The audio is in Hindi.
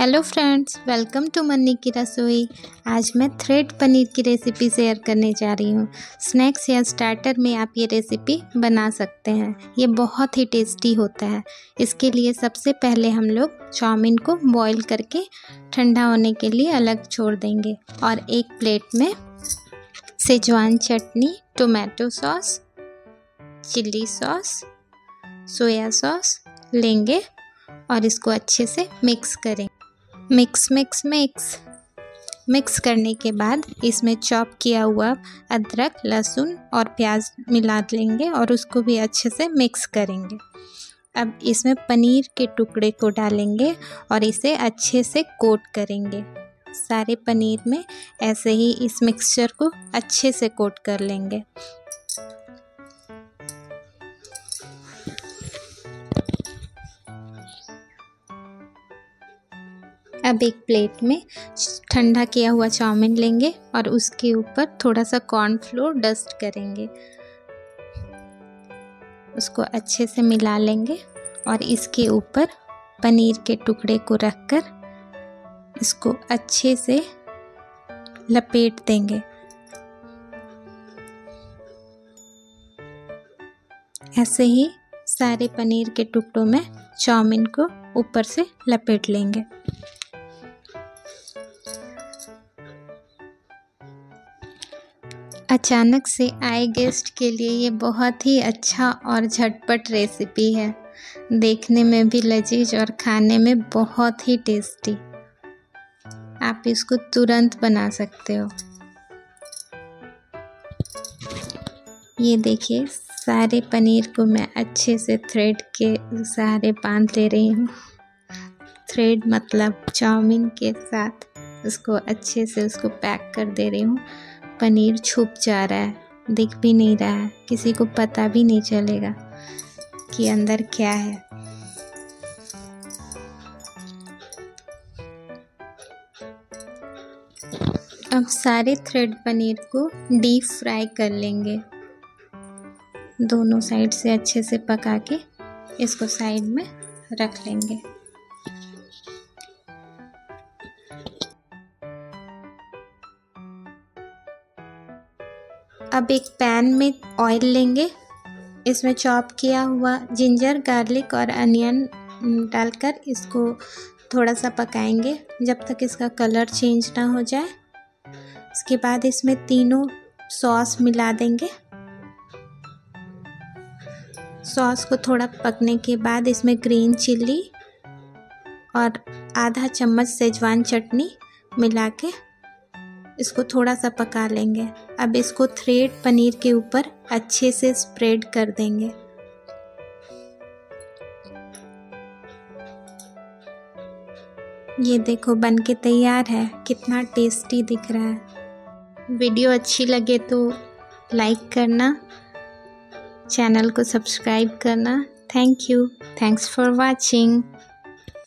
हेलो फ्रेंड्स, वेलकम टू मन्नी की रसोई। आज मैं थ्रेड पनीर की रेसिपी शेयर करने जा रही हूँ। स्नैक्स या स्टार्टर में आप ये रेसिपी बना सकते हैं। ये बहुत ही टेस्टी होता है। इसके लिए सबसे पहले हम लोग चाउमीन को बॉईल करके ठंडा होने के लिए अलग छोड़ देंगे और एक प्लेट में सेजवान चटनी, tomato sauce, chilli sauce, soya sauce लेंगे और इसको अच्छे से मिक्स करें मिक्स मिक्स मिक्स। मिक्स करने के बाद इसमें चॉप किया हुआ अदरक, लहसुन और प्याज मिला लेंगे और उसको भी अच्छे से मिक्स करेंगे। अब इसमें पनीर के टुकड़े को डालेंगे और इसे अच्छे से कोट करेंगे। सारे पनीर में ऐसे ही इस मिक्सचर को अच्छे से कोट कर लेंगे। अब एक प्लेट में ठंडा किया हुआ चाउमीन लेंगे और उसके ऊपर थोड़ा सा कॉर्नफ्लोर डस्ट करेंगे। उसको अच्छे से मिला लेंगे और इसके ऊपर पनीर के टुकड़े को रखकर इसको अच्छे से लपेट देंगे। ऐसे ही सारे पनीर के टुकड़ों में चाउमीन को ऊपर से लपेट लेंगे। अचानक से आए गेस्ट के लिए ये बहुत ही अच्छा और झटपट रेसिपी है। देखने में भी लजीज और खाने में बहुत ही टेस्टी। आप इसको तुरंत बना सकते हो। ये देखिए, सारे पनीर को मैं अच्छे से थ्रेड के सहारे बाँध ले रही हूँ। थ्रेड मतलब चाउमीन के साथ उसको अच्छे से उसको पैक कर दे रही हूँ। पनीर छुप जा रहा है, दिख भी नहीं रहा है, किसी को पता भी नहीं चलेगा कि अंदर क्या है। अब सारे थ्रेड पनीर को डीप फ्राई कर लेंगे। दोनों साइड से अच्छे से पका के इसको साइड में रख लेंगे। अब एक पैन में ऑयल लेंगे। इसमें चॉप किया हुआ जिंजर गार्लिक और अनियन डालकर इसको थोड़ा सा पकाएँगे, जब तक इसका कलर चेंज ना हो जाए। उसके बाद इसमें तीनों सॉस मिला देंगे। सॉस को थोड़ा पकने के बाद इसमें ग्रीन चिल्ली और आधा चम्मच सेजवान चटनी मिला के इसको थोड़ा सा पका लेंगे। अब इसको थ्रेड पनीर के ऊपर अच्छे से स्प्रेड कर देंगे। ये देखो बन के तैयार है। कितना टेस्टी दिख रहा है। वीडियो अच्छी लगे तो लाइक करना, चैनल को सब्सक्राइब करना। Thank you. Thanks for watching.